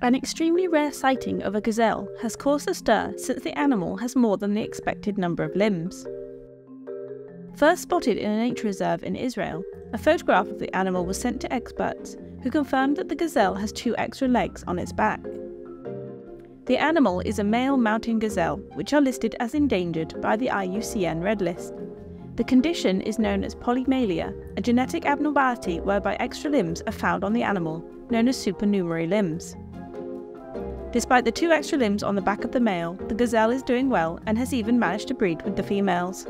An extremely rare sighting of a gazelle has caused a stir since the animal has more than the expected number of limbs. First spotted in a nature reserve in Israel, a photograph of the animal was sent to experts who confirmed that the gazelle has two extra legs on its back. The animal is a male mountain gazelle, which are listed as endangered by the IUCN Red List. The condition is known as polymelia, a genetic abnormality whereby extra limbs are found on the animal, known as supernumerary limbs. Despite the two extra limbs on the back of the male, the gazelle is doing well and has even managed to breed with the females.